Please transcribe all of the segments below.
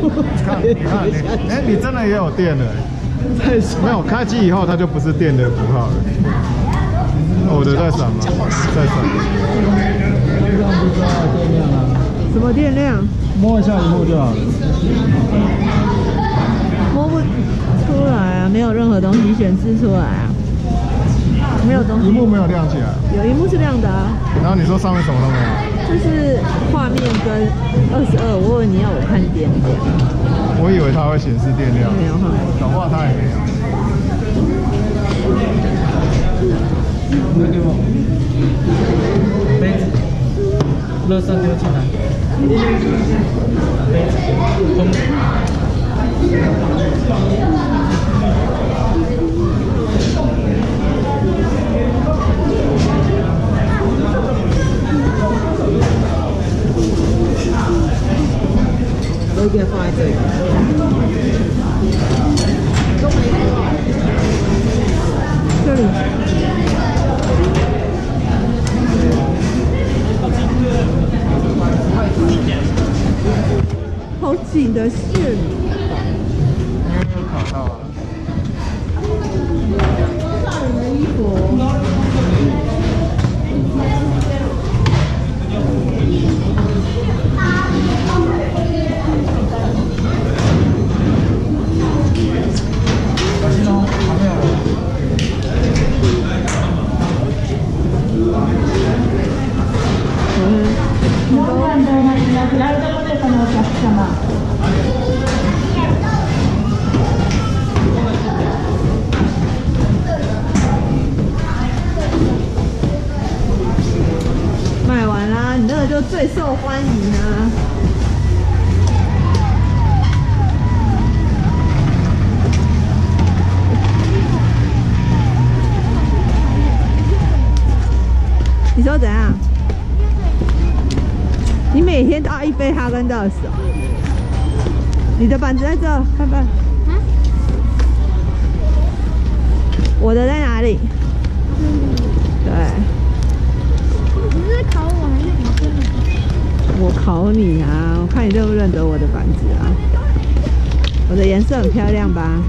看，你看，你哎，你真的也有电了。没有开机以后，它就不是电的符号了。我的在闪吗？在闪。不知道电量啊？什么电量？摸一下屏幕就好了。摸不出来啊，没有任何东西显示出来啊，没有东西。屏幕没有亮起来。有一幕是亮的啊。然后你说上面什么都没有？就是画面跟二十二，我以为你要我看电量。我以为它会显示电量。没有哈。搞不好它也没有。那给我杯子，垃圾丢进来。杯子，空。都给放在这里。这里。好紧的线。就最受欢迎啊！你说怎样？你每天都要一杯哈根达斯哦？你的板子在这，看看。我的在哪里？对。你是考我还是你真的？我考你啊！我看你认不认得我的房子啊？我的颜色很漂亮吧？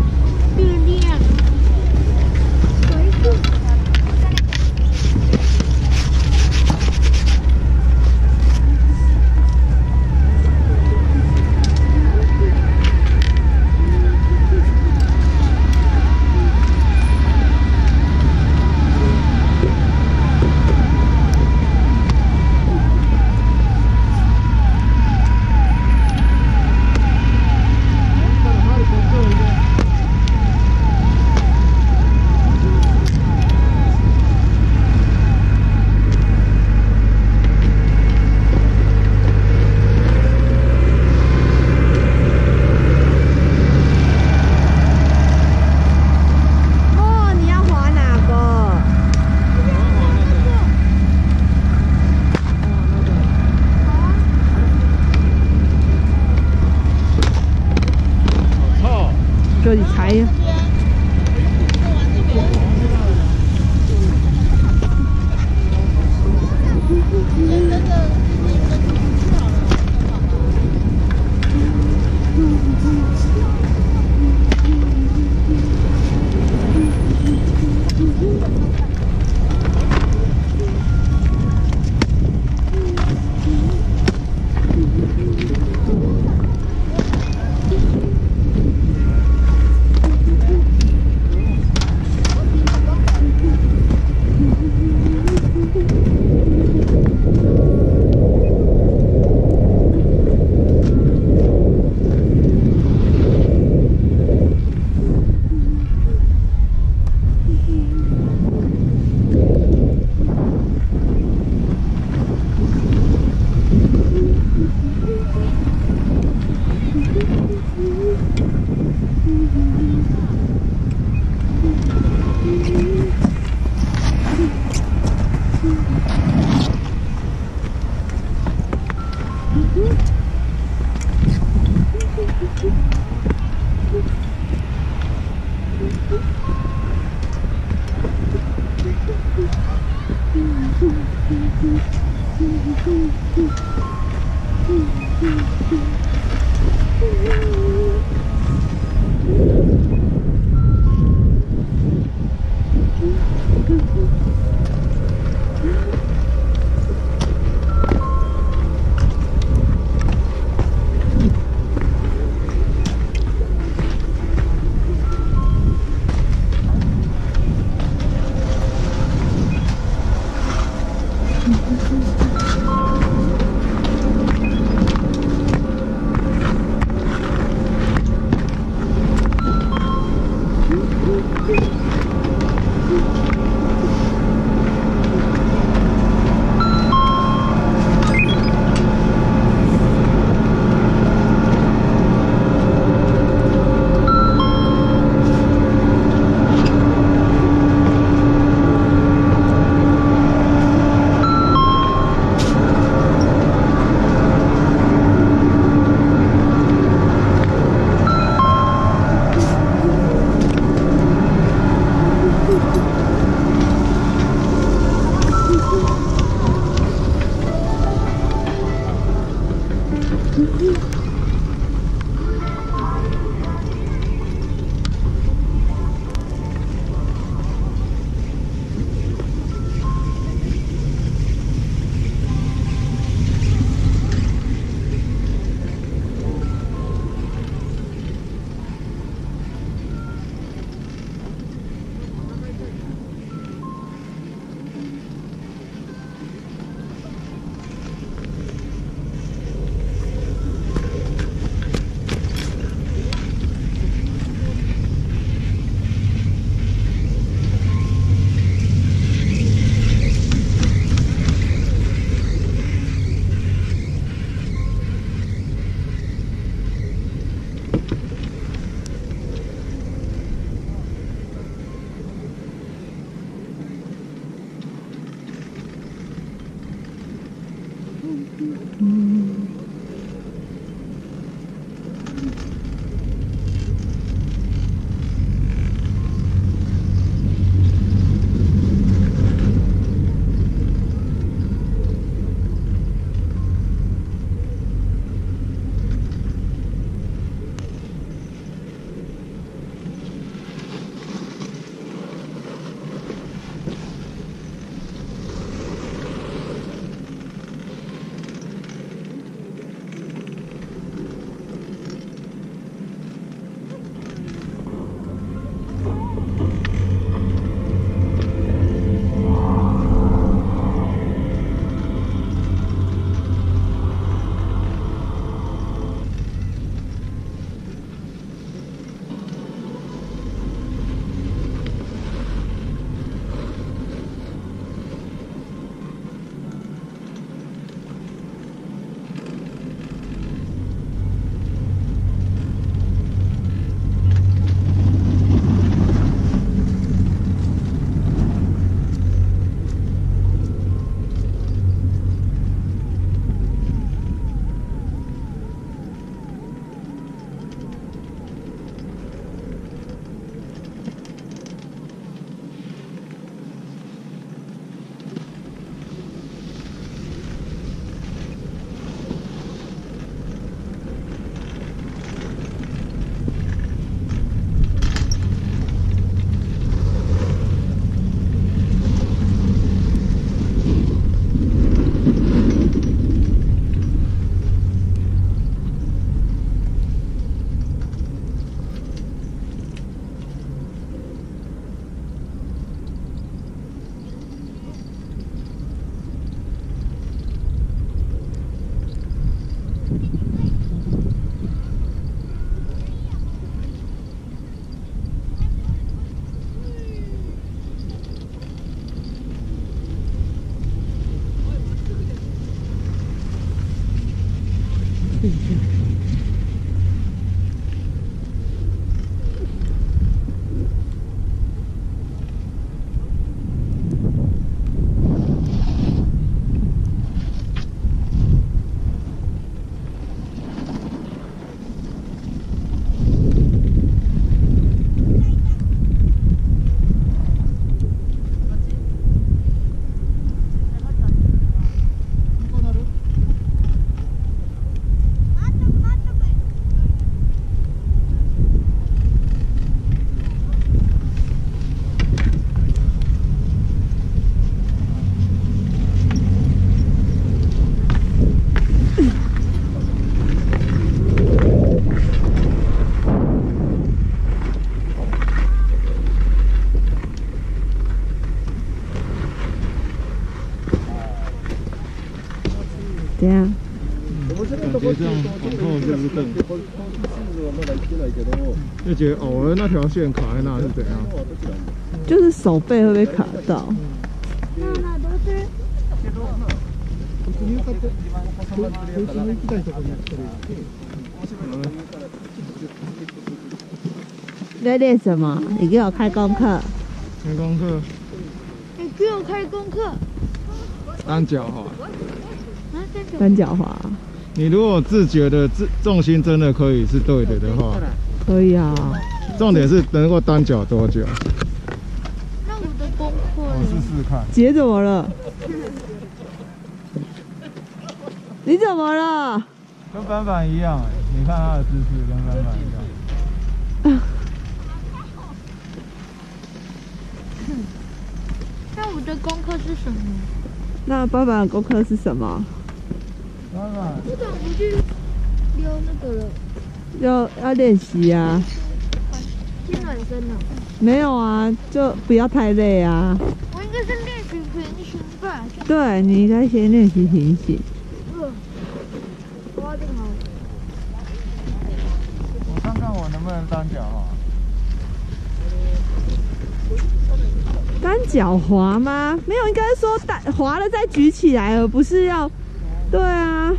觉得偶尔那条线卡在那是怎样？就是手背会被卡到。在练什么？你给我开功课。开功课，你给我开功课。单脚滑。单脚滑你如果自觉的自重心真的可以是对的的话，可以啊。重点是能够单脚多久？那我的功课我试试看。姐怎么了？你怎么了？跟凡凡一样，你看他的姿势跟凡凡一样。那我的功课是什么？那爸爸的功课是什么？爸爸，我怎么不去溜那个了？要要练习啊。去暖身了。没有啊，就不要太累啊。我应该是练习平行吧？对，你应该先练习平行。呃，我要这好。我看看我能不能单脚滑。单脚滑吗？没有，应该说单滑了再举起来，而不是要。对啊，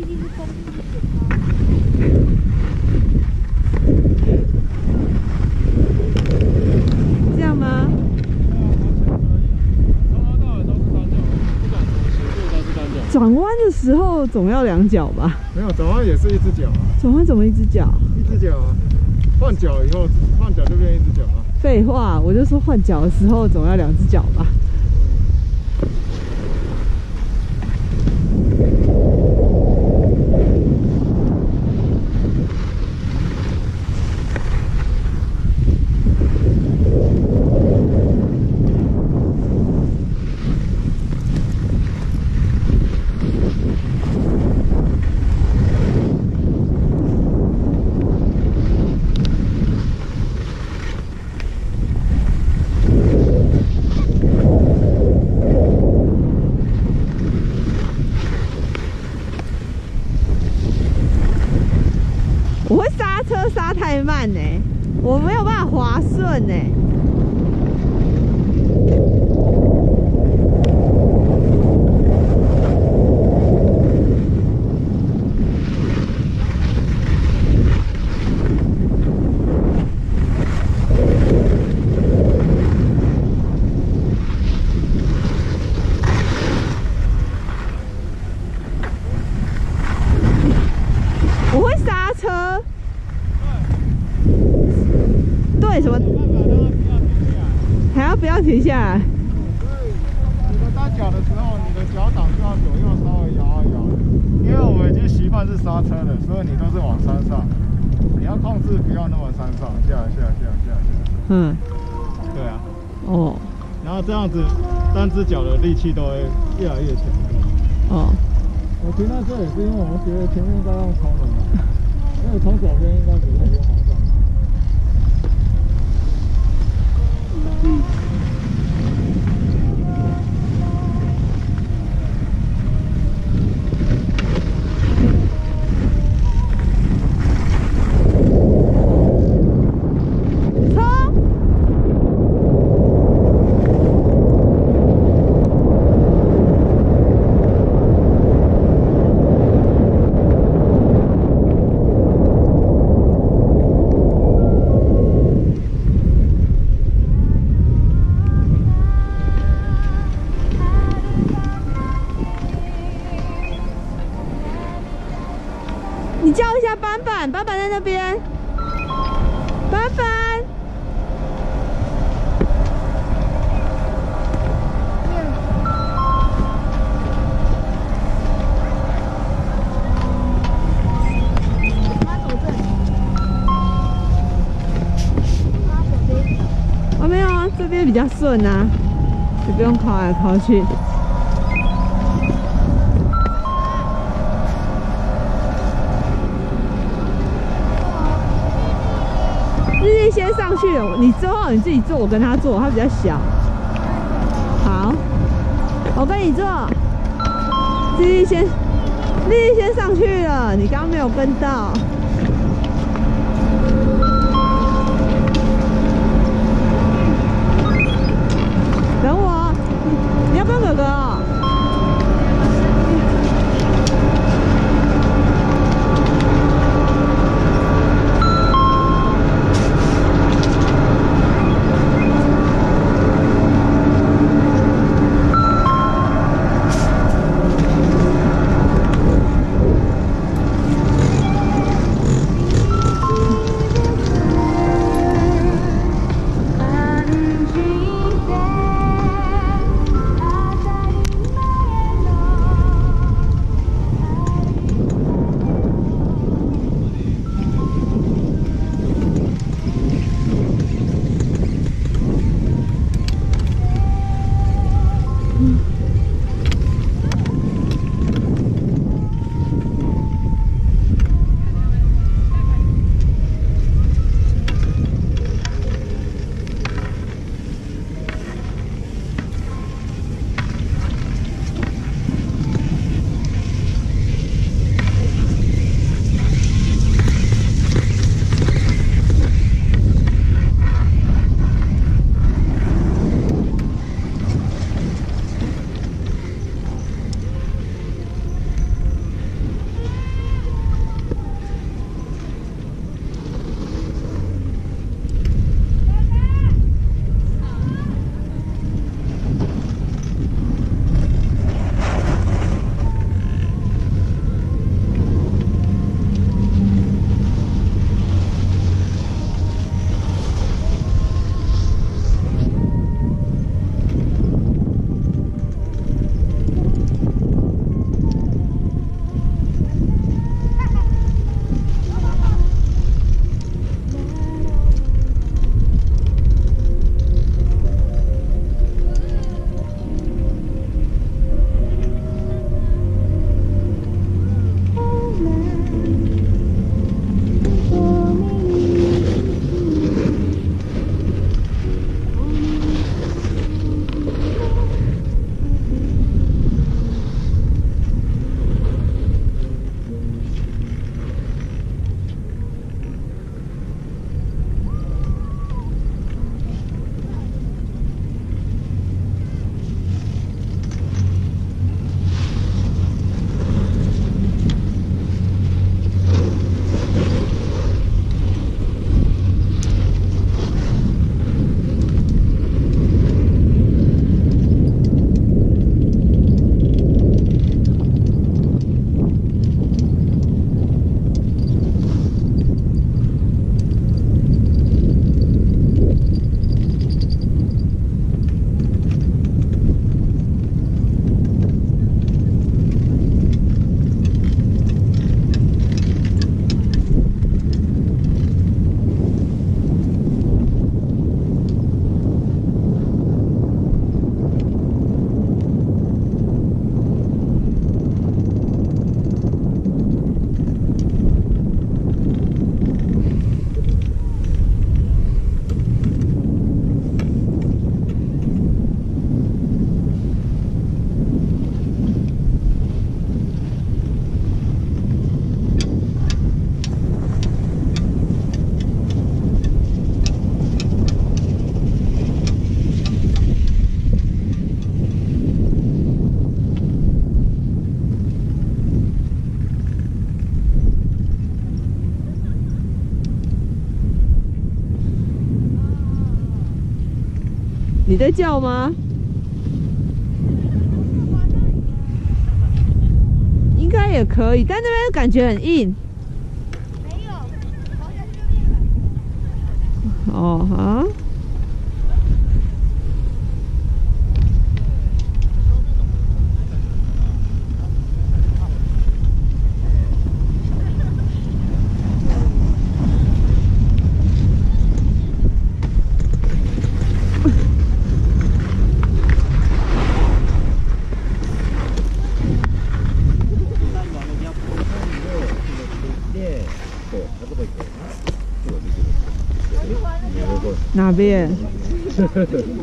弟弟是功这样吗？从头到尾都是单脚，不管什么斜度都是单脚。转弯的时候总要两脚吧？没有，转弯也是一只脚啊，转弯怎么一只脚？一只脚啊。换脚以后，换脚就变一只脚啊。废话，我就说换脚的时候总要两只脚吧。我会刹车刹太慢呢、我没有办法滑顺呢、我会刹车。对，什么？还要不要停下来？你的单脚的时候，你的脚掌就要左右稍微摇一摇，因为我已经习惯是刹车的，所以你都是往山上，你要控制不要那么山上，下下下下下。嗯，对啊，哦，然后这样子单只脚的力气都会越来越强。哦，我停到这里是因为我们觉得前面应比较顺啊就不用跑来跑去。弟弟先上去你之后你自己坐我跟他坐他比较小。好我跟你坐。弟弟先弟弟先上去了你刚刚没有跟到。你的脚吗？应该也可以，但那边感觉很硬。my bed.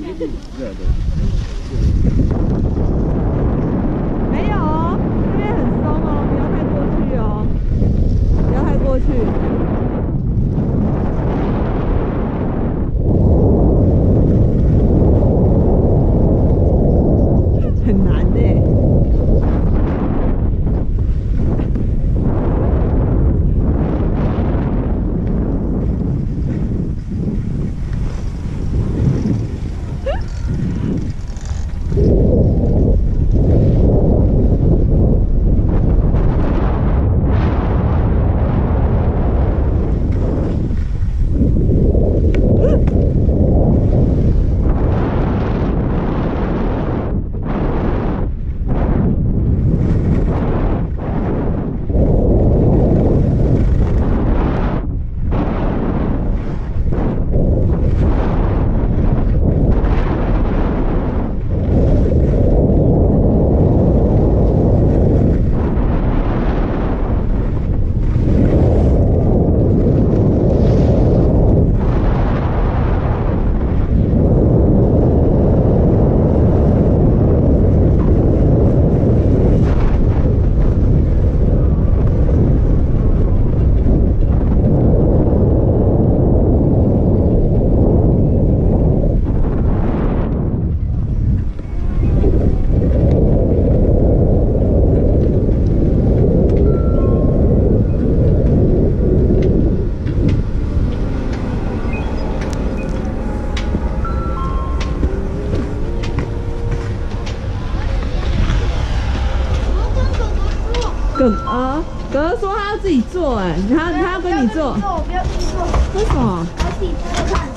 做，哎，他他要跟你做，我不要自己做，为什么？我自己做看。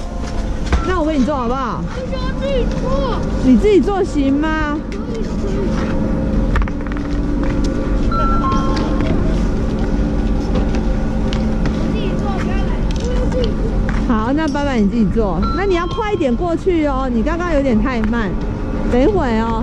那我跟你做好不好？你自己做，你自己做行吗？好，那爸爸你自己做，那你要快一点过去哦，你刚刚有点太慢，等一会哦。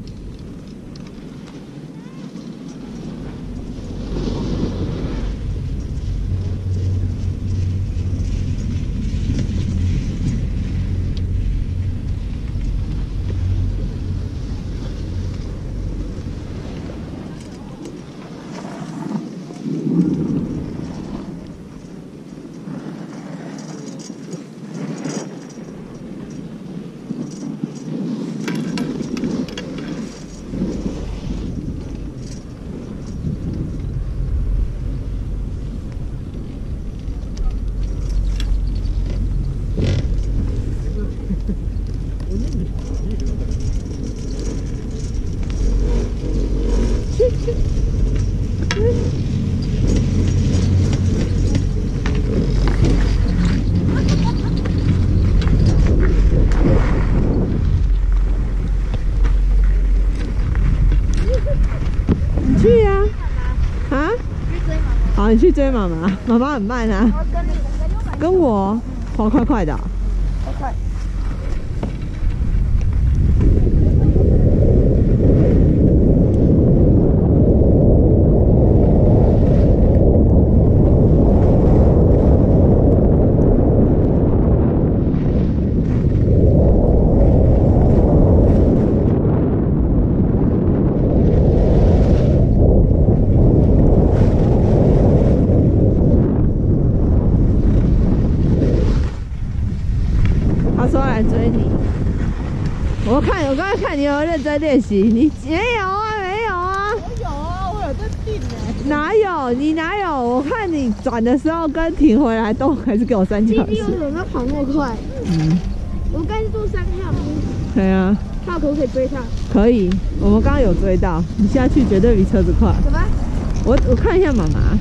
你去追妈妈，妈妈很慢啊。跟我跑快快的、我快。他说要来追你。我看，我刚才看你有认真练习，你没有啊？没有啊？我有啊，我有在定呢。哪有？你哪有？我看你转的时候跟停回来都还是给我三角形弟弟为。什么要跑那么快？嗯，我刚才是坐三号，对啊，他可不可以追上？可以。我们刚刚有追到，你下去绝对比车子快。怎么？我我看一下妈妈。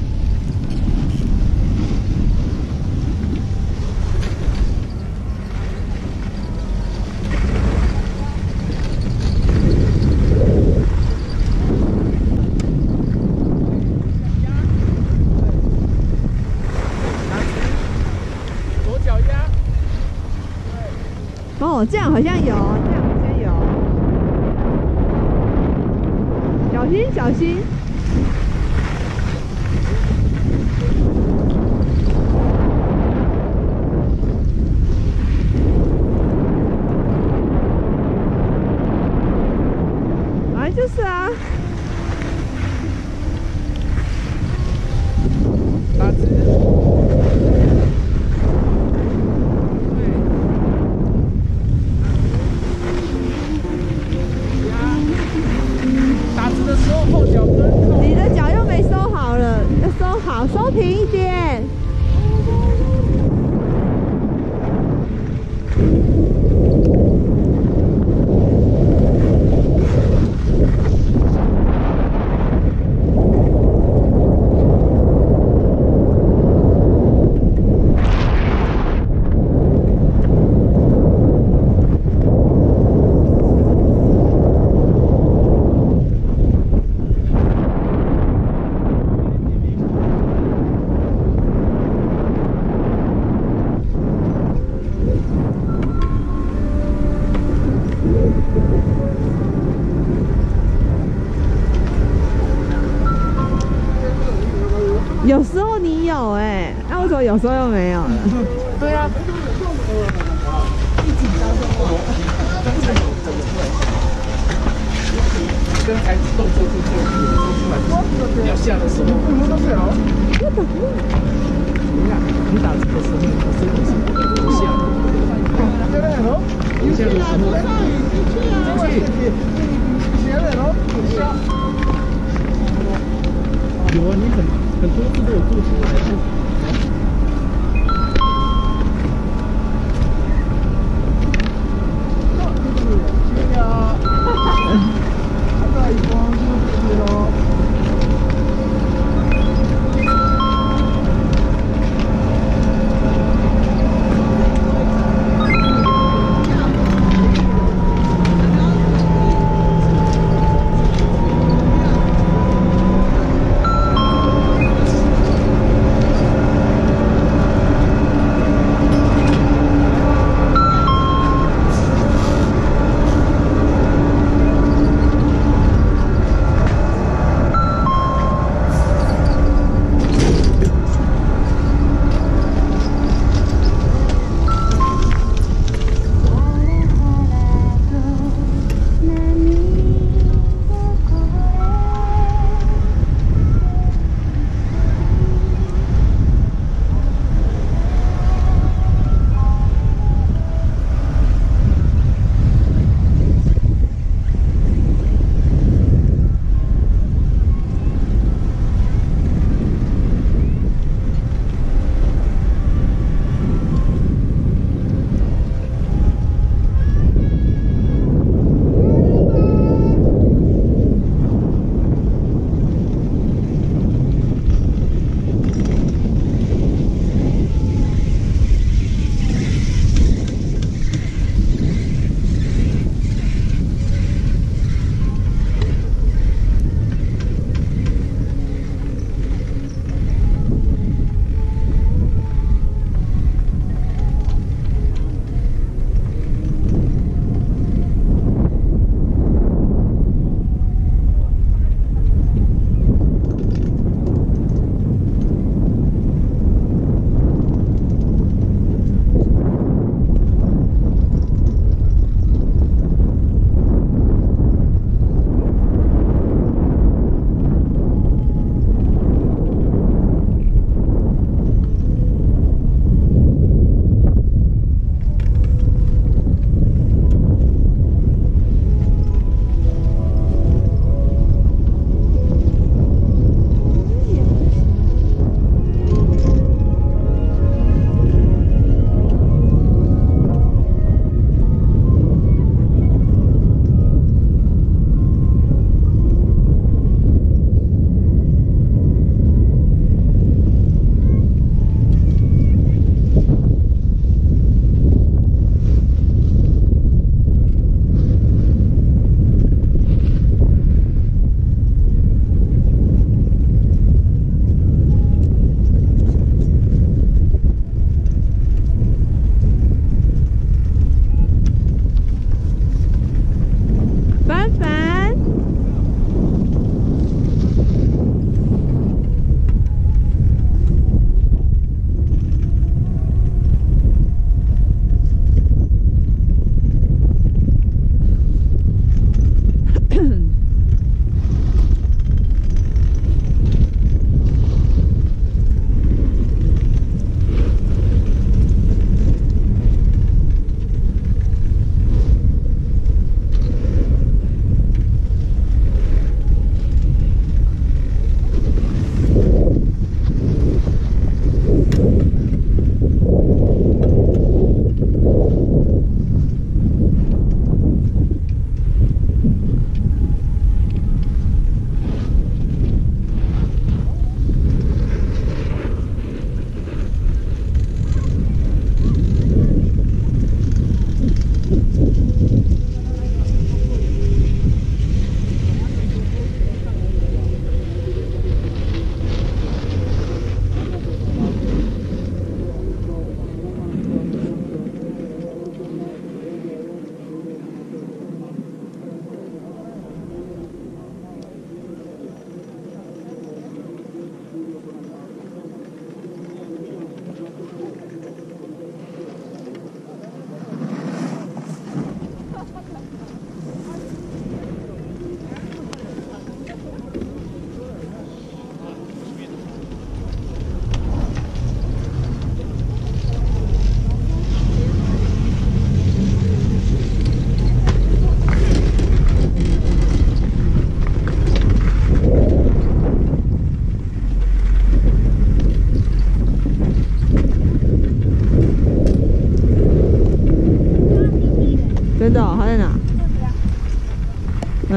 好像有，这样好像有。小心，小心。来就是啊，打直。打直的时候后脚跟靠你的脚又没收好了，要收好，收平一点。有时候你有哎、那、为什么有时候又没有了？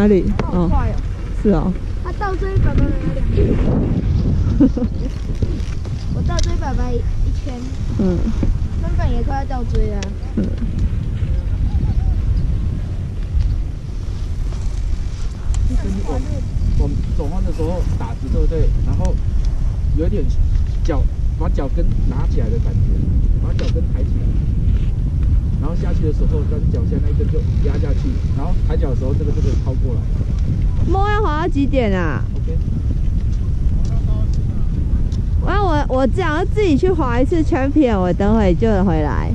哪里？哦，好快哦！是哦。他倒追爸爸有两圈，我倒追爸爸一圈，嗯也快要倒追了。嗯。我我们走弯的时候打直，对不对？然后有点脚把脚跟拿起来的感觉，把脚跟抬起来，然后下去的时候跟脚下那一根就压下去，然后的时候这个就可以超过来。猫要滑到几点啊？OK，那我我这样自己去滑一次 champion，我等会就回来。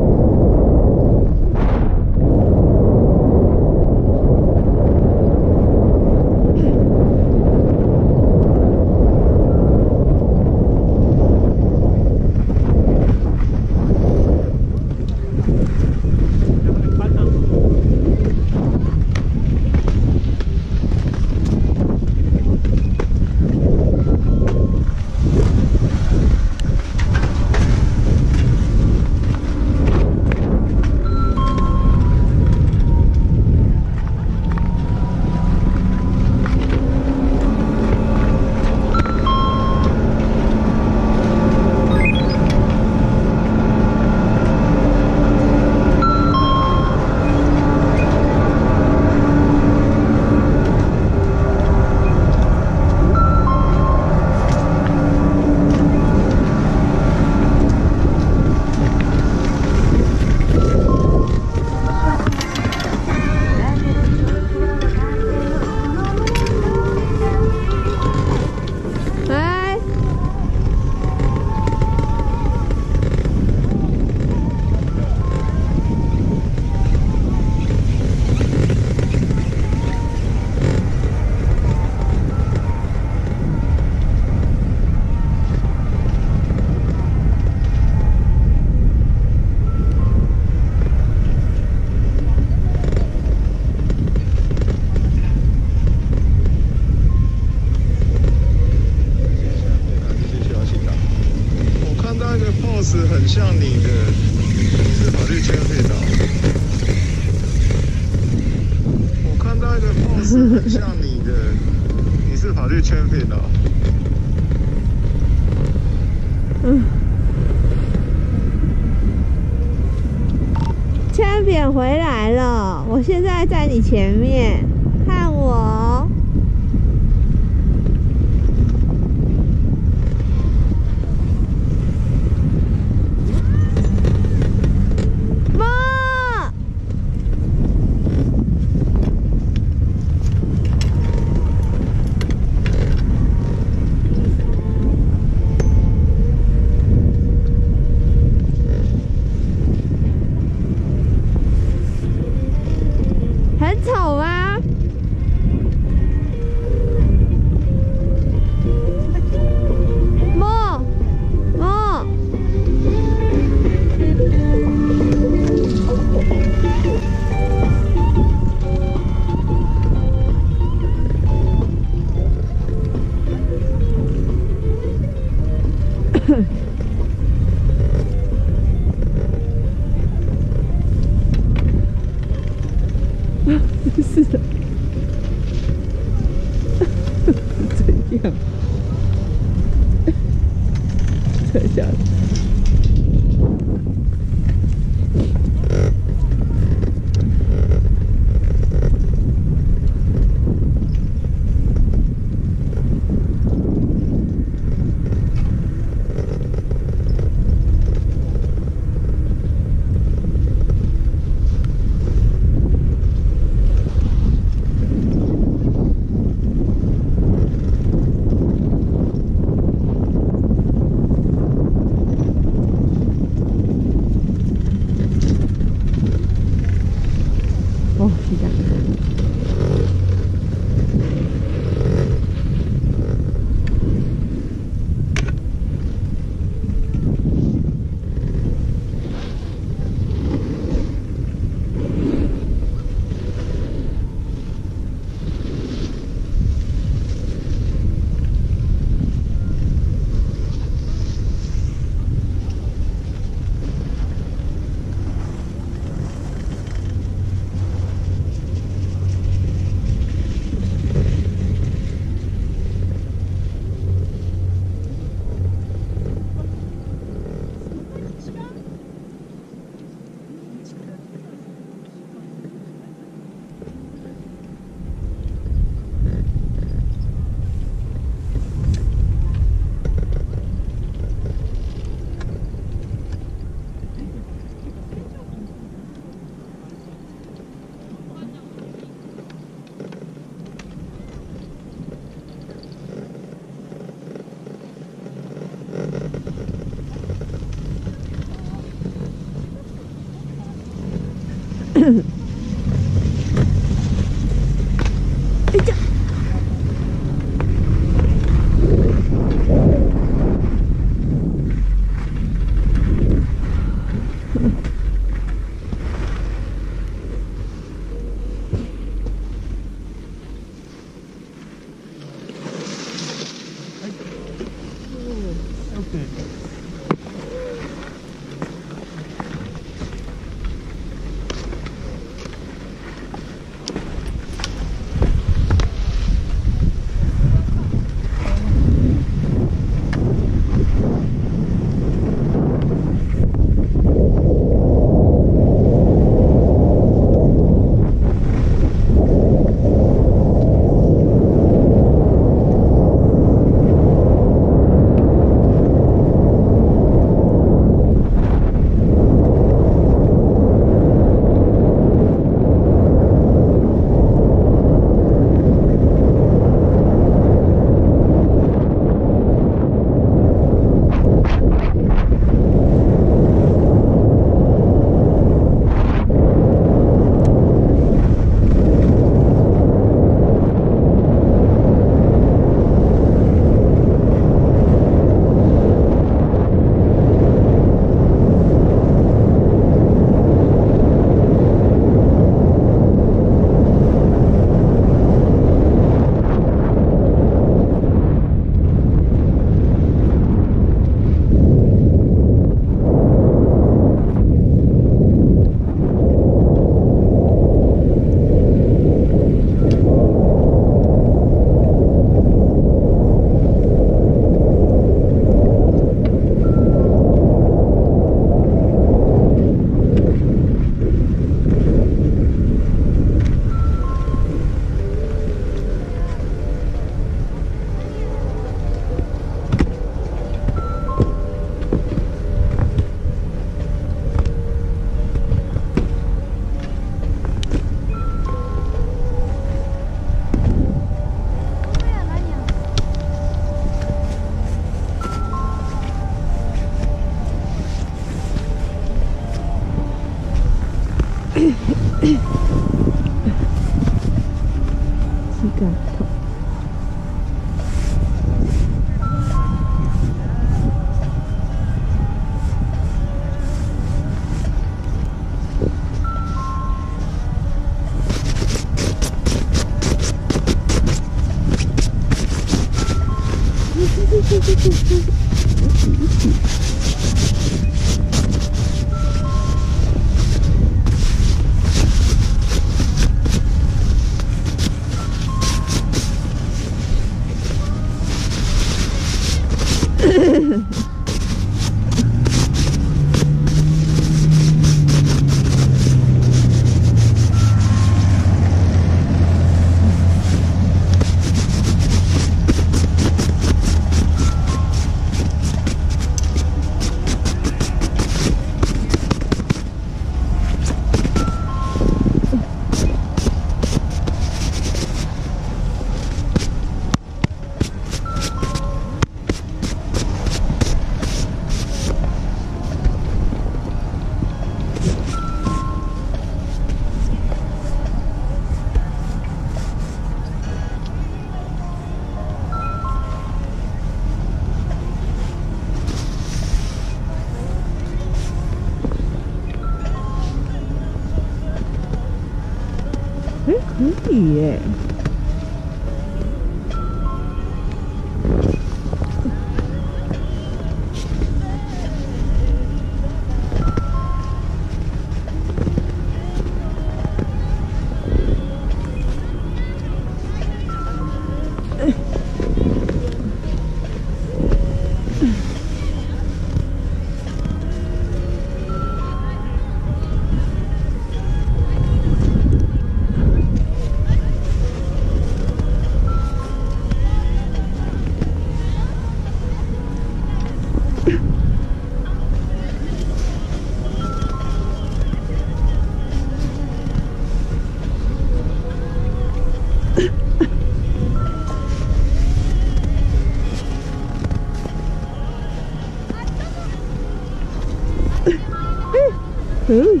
嗯，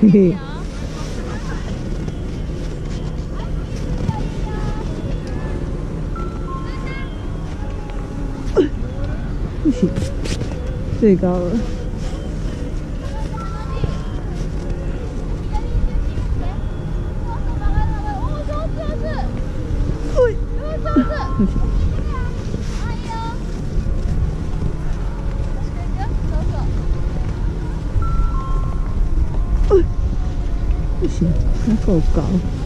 嘿嘿。不行，最高了。够高。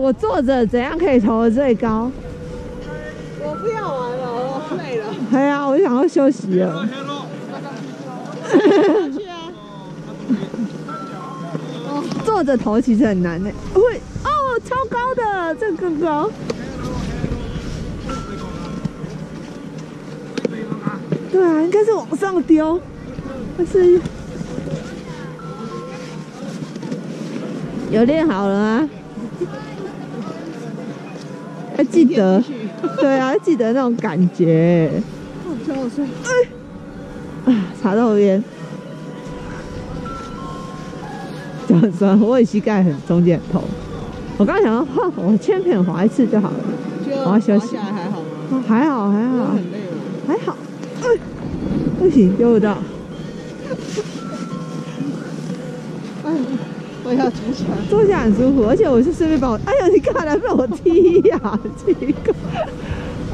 我坐着怎样可以投的最高？我不要玩了，我累了。哎呀，我想要休息了。坐着投其实很难呢。会哦，超高的，这个更高。对啊，应该是往上丢，但是有练好了吗？要记得，对啊，要记得那种感觉。好笑，好笑。啊，插到边，脚很酸，我也膝盖很中间很痛。我刚刚想说，哈，我千片滑一次就好了。就我要休息滑下来还好吗？哦，还好，还好，很累了。还好。哎，不行，丢不到。我要坐下。坐下很舒服，而且我是顺便把我，哎呀，你干嘛来被我踢呀、奇怪，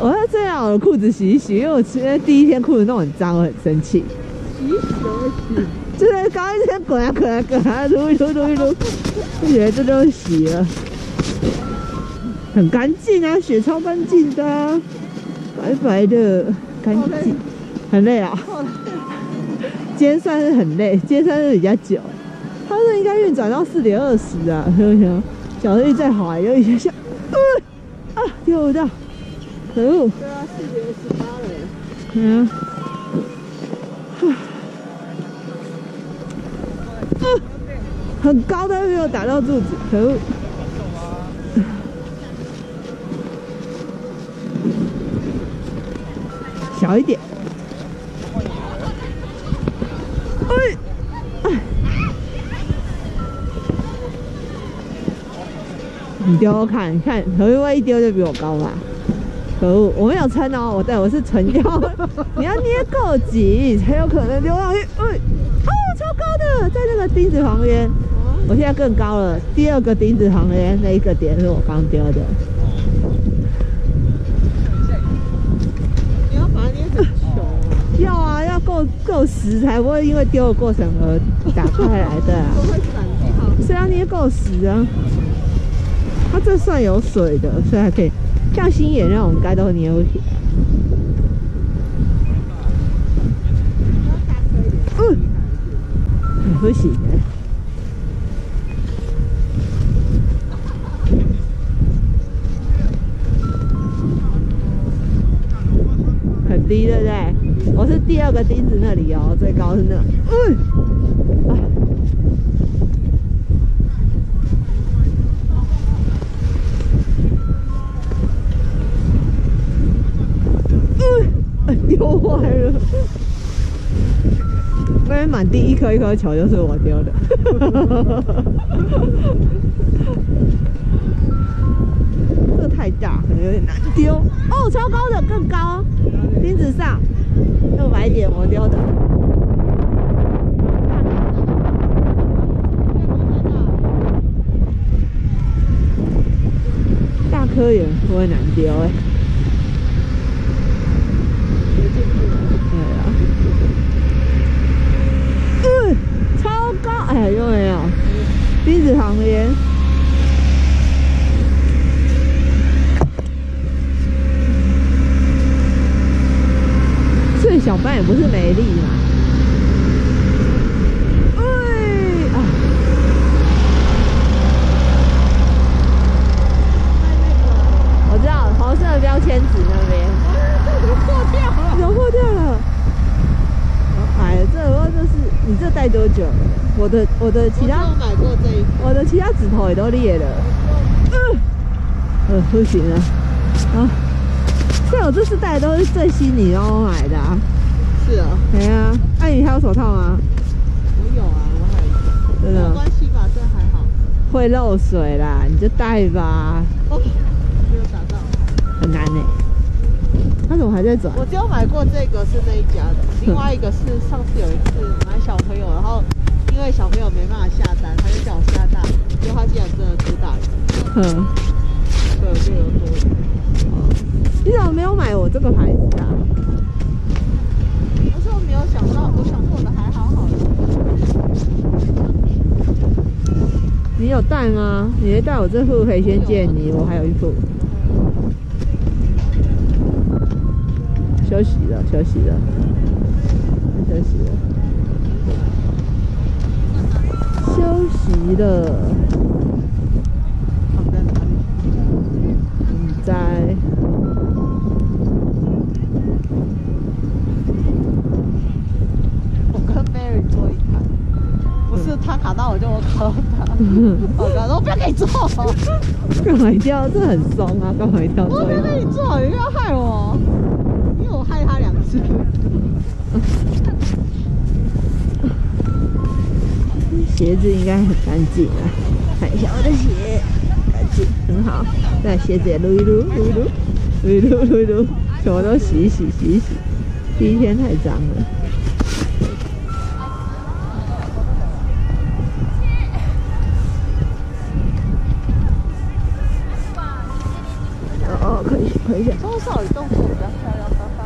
我要这样我的裤子洗一洗，因为我今天第一天裤子弄很脏，我很生气。洗洗洗。就是刚刚一天滚啊滚啊滚啊，撸一撸撸一撸，就觉得这都洗了，很干净啊，血超干净的、白白的，干净，很累啊。今天算是很累，今天算是比较久。他是应该运转到四点二十啊，行不行？小弟再滑有一下下，呃、啊，丢不到，可恶。对啊，四点十八了。嗯。啊，很高，但是没有打到柱子，可恶！小一点。哎，哎，丢丢看，看，何一威一丢就比我高吧？可恶，我没有撑哦，我对我是纯丢，你要捏够紧才有可能丢上去。哎，哦，超高的，在那个钉子旁边，我现在更高了。第二个钉子旁边那一个点是我刚丢的。你要把它捏成球。要啊，要够够实才不会因为丢的过程而打开来的、啊。是要捏够实啊。它这算有水的，所以还可以。像星野那种应该都捏不起来。嗯，不行的。很低，对不对？我是第二个钉子那里哦，最高是那。嗯，满地一颗一颗球，就是我丢的。这个太大，可能有点难丢。哦，超高的，更高，钉子上，六百点我丢的。大颗也不会难丢哎、啊，嗯，超高，哎，有没有？钉子旁边。所以小班也不是没力嘛。我知道黄色的标签纸那边。怎么破掉了？怎么破掉了？哎，这我这是你这戴多久了？我的我的其他我买过这一我的其他指头也都裂了。嗯，呃，不行了啊！所以我这次戴的都是最新你帮我买的啊。是啊，没啊，那、你还有手套吗？我有啊，我还有。真的关系吧，这还好。会漏水啦，你就戴吧，哦，没有打到。很难呢、他怎么还在转？我只有买过这个是那一家的，另外一个是上次有一次买小朋友，然后因为小朋友没办法下单，他就叫我下大，结果他竟然真的出大的，哼，所以我就有多。你怎么没有买我这个牌子啊？可是我没有想到，我想说我的还好好的。你有带吗？你没带我这副可以先借你，我还有一副。休息了，休息了，休息了，休息了。放在哪里？在我跟 Mary 坐一台，不是他卡到我就我卡到他。我跟他说不要给你坐，干嘛一定要？这很松啊，干嘛一定要我不要？跟你坐，你不要害我，鞋子应该很干净啊。看一下我的鞋干净很好。再鞋子也撸一撸撸一撸撸一撸撸一撸什么都洗一洗洗一洗第一天太脏了。哦可以可以。周少宇动作比较漂亮拜拜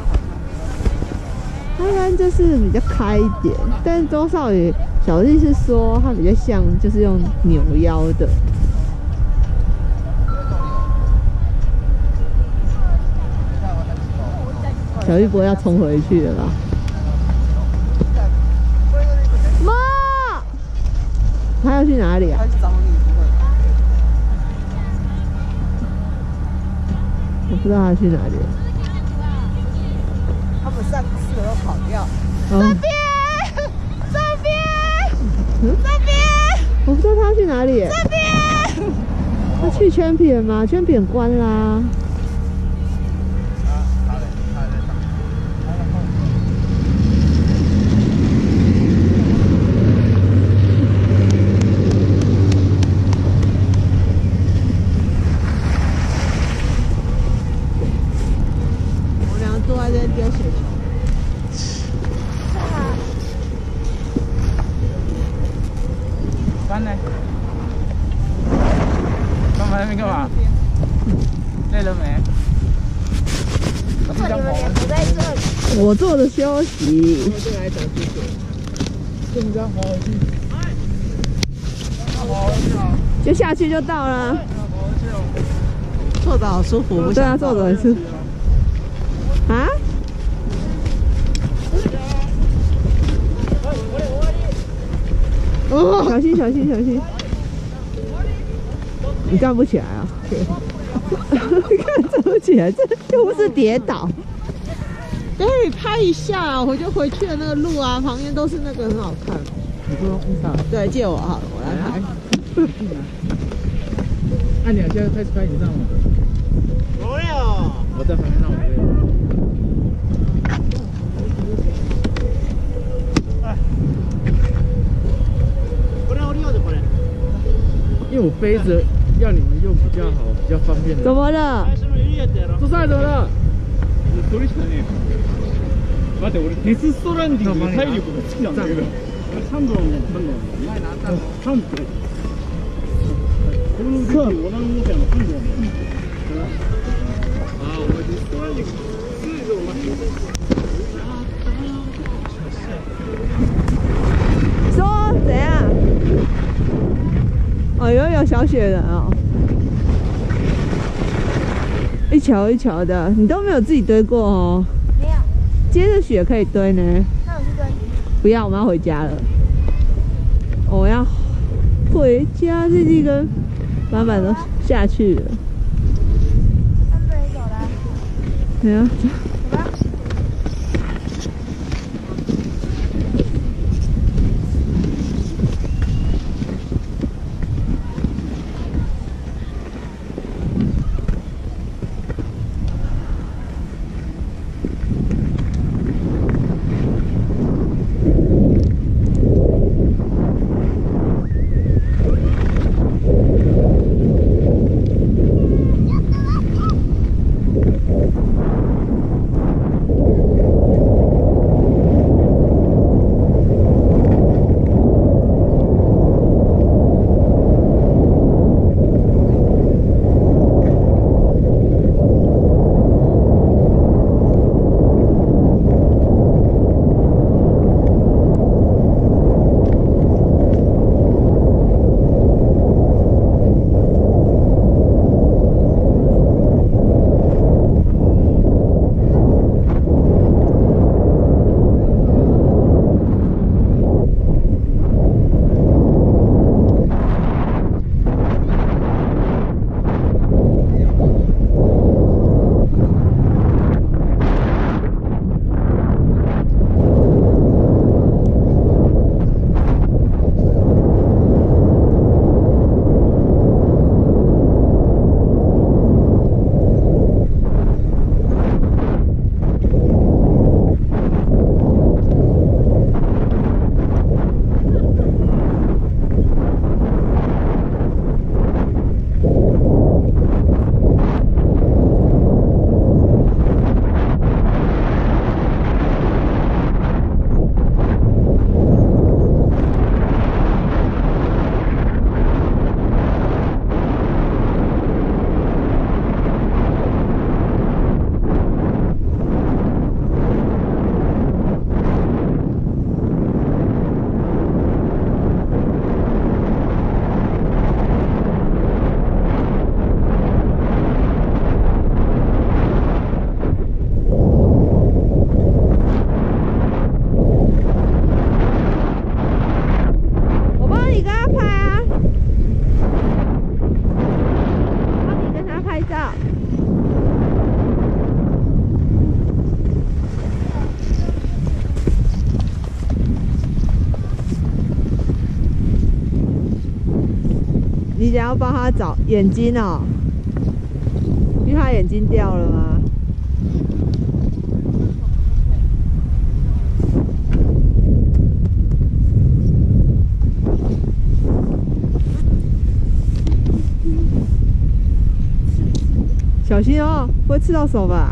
虽然就是比较开一点但是周少宇小丽是说它比较像就是用扭腰的。小玉不会要冲回去了吧？妈，他要去哪里啊？他去找你？我不知道他去哪里。他们三四个都跑掉。哦，这边，嗯这边，我不知道他要去哪里。这边。他去圈品吗？圈品关啦。我们两个坐在这边丢雪球。关呢？干嘛那边干嘛？累了没？为什么你们也不在这里？我坐着休息。就来找。这么这样滑回去，就下去就到了。坐着好舒服，不对啊，想坐着是。啊？哦，小心小心小心！你站不起来啊？你看站不起来，这又不是跌倒。可以拍一下，我就回去的那个路啊，旁边都是那个很好看。你不用拍照？对，借我好了，我来拍。按两下开始拍你上吗？不要。我在旁边让我这个。因为我背着，要你们用比较好，比较方便的。怎么了？做啥怎么了？待って俺デスストランディングの体力が好きなんだけど3度も3度も前何だ3度この時期オランウォーカーの3度もああお前デスストランディング2度も说怎样？哦，有有小雪人哦，一球一球的，你都没有自己堆过哦。 没有，接着雪可以堆呢，那我去堆不要，我们要回家了。我要回家，这几根板板都下去了。他们走了，对啊，你要帮他找眼睛哦，因为他眼睛掉了吗？小心哦，不会刺到手吧？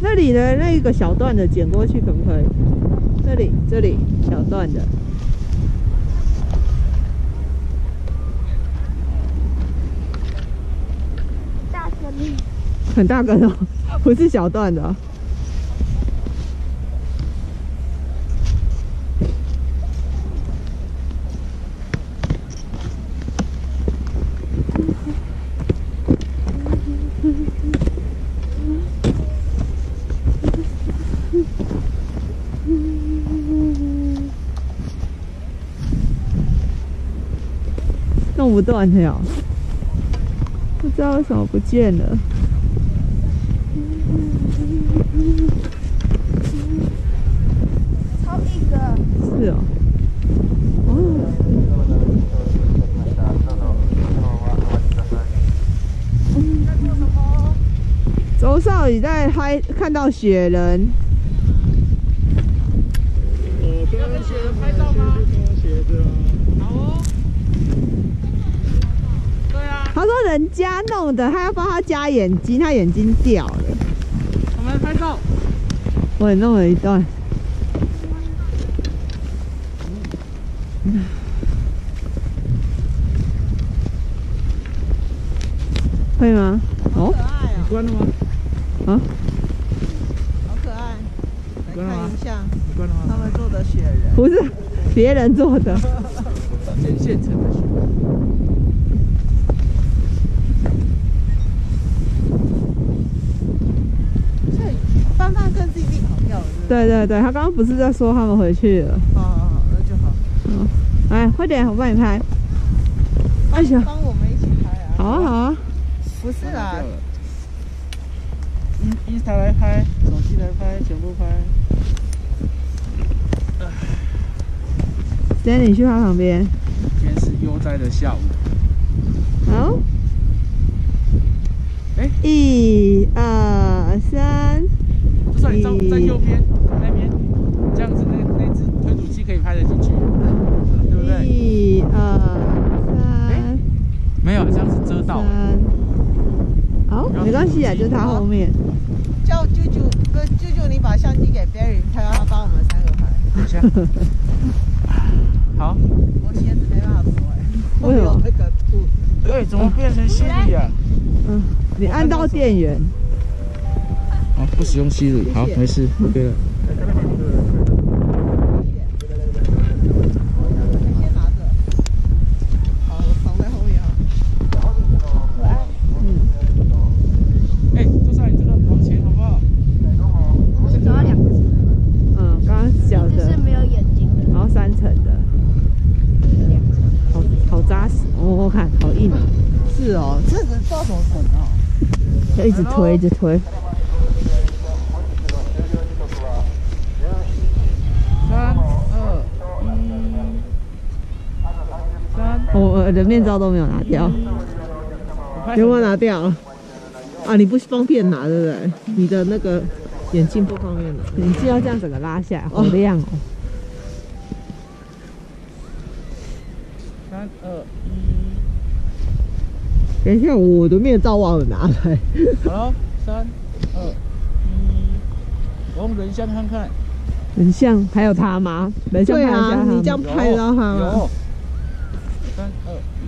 那里的那个小段的剪过去可不可以？这里，这里小段的。大声力，很大根哦，不是小段的哦、不断的哟，不知道为什么不见了。超硬的。是哦，哦，周少宇在拍看到雪人，我跟雪人拍照吗？鞋子啊。好哦。对啊，他说人家弄的，他要帮他加眼睛，他眼睛掉了。我们拍照。我也弄了一段。会吗？哦可，爱哦，关了吗？啊，好可爱。看一下关了吗？他们做的雪人。不是别人做的。捡现成的雪。所以范范跟 Z B 跑掉了，是不是？对对对，他刚刚不是在说他们回去了？好好好，那就好。嗯哎，快点，我帮你拍。哎呀，帮我们一起拍啊。好啊好啊，不是啊，一 Insta 来拍，手机来拍，全部拍。等下你去他旁边。今天是悠哉的下午。好，哎一二三，就算你站在右边，这样子那那只推土机可以拍得进去，对不对？一二三没有，这样是遮到。三。关系啊，就是他后面。叫舅舅跟舅舅，你把相机给 Barry，他要他帮我们三个拍。等一下。好。我鞋子没办法脱哎，为什么我有那个兔。对，怎么变成吸力啊？嗯，你按到电源。哦，不使用吸力，好，没事，OK 了。你先拿着。好，我藏在后面啊。哎，周少，你这个往前好不好？我们走到两个，嗯，刚刚小的，这是没有眼睛的，然后三层的，这是两个。好好扎实。我我看好硬啊，是哦，这人抓什么绳哦？要一直推，一直推。三二一，三。我我的面罩都没有拿掉，有没有拿掉？啊，你不方便拿，对不对？你的那个眼镜不方便拿。眼镜要这样整个拉下来，好亮哦。三二一，等一下，我的面罩忘了拿来。好了，三二一，我用人像看看。人像还有他吗？人像对拍得下他，吗啊你这样拍到他吗？三二一，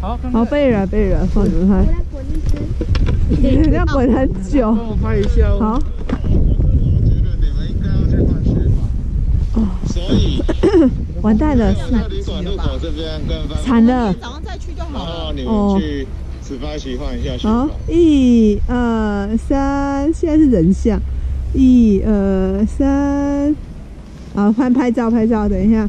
好，看看好背人背人，放你们拍我，来滚一只。要滚很久。帮我拍一下哦。好，我觉得你们应该要去换鞋吧。所以 完蛋了，在旅馆入口这边跟，惨了。早上再去就然好了。后你哦们去十八期换一下鞋好。，一二三，现在是人像，一二三，好，换拍照拍照，等一下，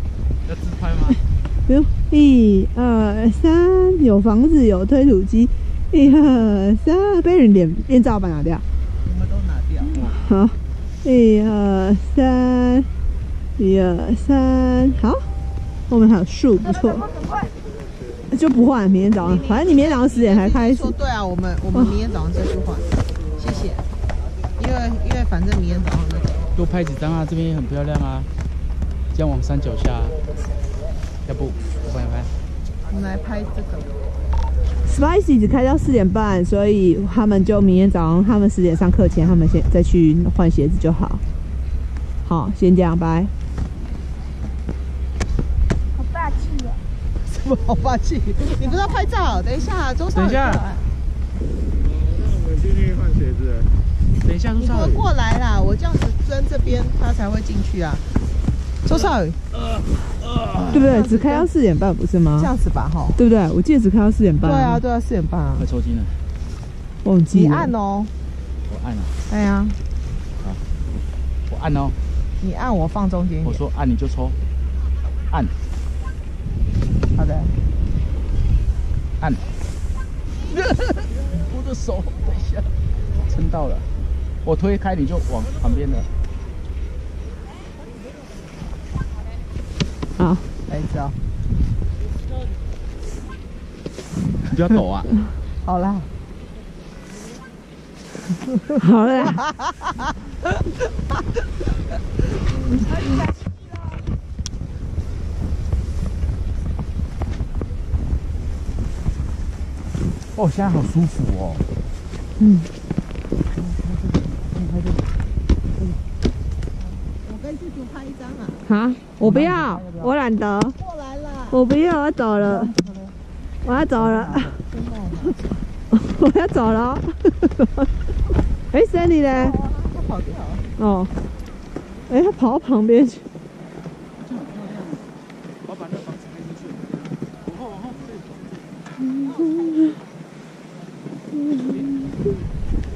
要自拍吗？不用，一二三，有房子，有推土机，一二三，被人脸面罩把拿掉。你们都拿掉。好，一二三，一二三，好。后面还有树，不错。就不换，明天早上，反正你明天早上十点才开始说。对啊，我们我们明天早上再去换，谢谢。因为因为反正明天早上那个多拍几张啊，这边也很漂亮啊。这样往山脚下，要不我帮你拍？我们来拍这个。Spicy 只开到四点半，所以他们就明天早上他们十点上课前，他们先再去换鞋子就好。好，先这样，拜。好霸气哦！什么好霸气？你不是要拍照？等一下，周少宇等一下过来我们进去换鞋子。等一下，陆你给我少宇，过来啦！我这样子钻这边，他才会进去啊。周少宇，对不对？只开到四点半，不是吗这？样子吧，哈。对不对？我记得只开到四点半。对啊，，对啊，四点半啊快。抽筋了，忘记了。你按哦。我按了，对呀，我按哦，你按我放中间。我说按你就抽，按好的。按。我的手，等一下，撑到了，我推开你就往旁边了。好，来一招。不要抖啊！好啦。好了啦。哦，现在好舒服哦。嗯，拍一张啊。好，我不要，我懒得，过来啦。我不要，我走了，我要走了，真的。我要走了哦。哎，Sandy 呢？他跑掉了。哦，哎，他跑到旁边去。我把那房子开进去。往后，往后，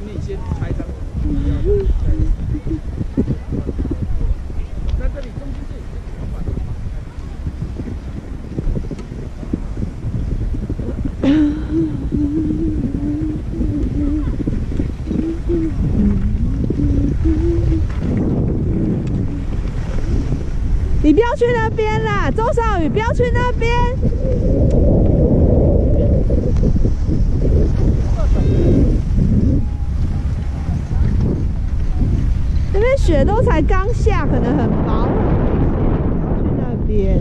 你先拍一张。在这里，中间这里。你不要去那边啦，周少宇，不要去那边。那边雪都才刚下，可能很薄，去那边。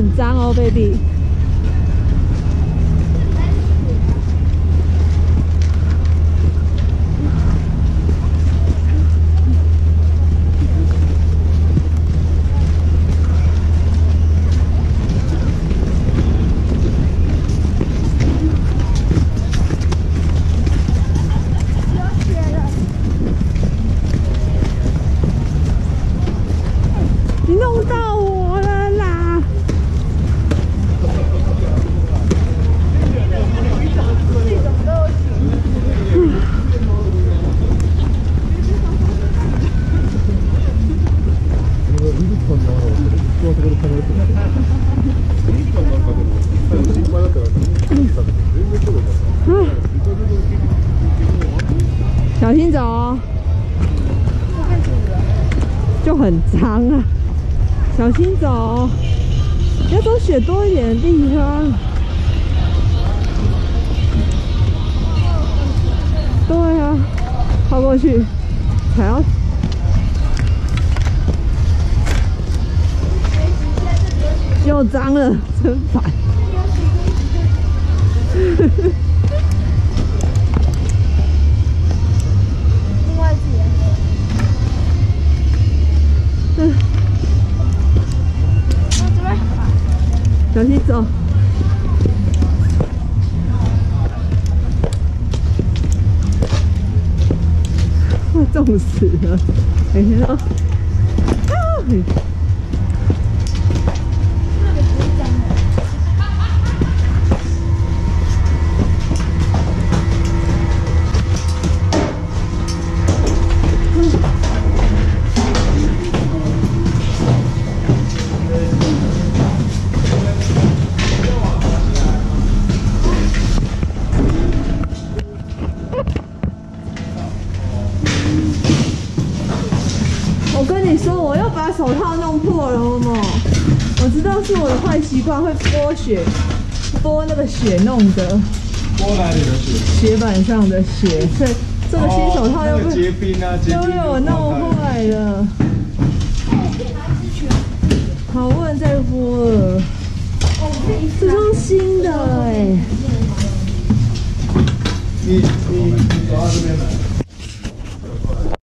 很脏哦 baby 血，剥那个血弄的。剥哪里的雪？雪板上的血。这这个新手套又被、结冰啊，都被我弄坏了。好，不能再剥了。这都新的哎、欸。你你走到这边来。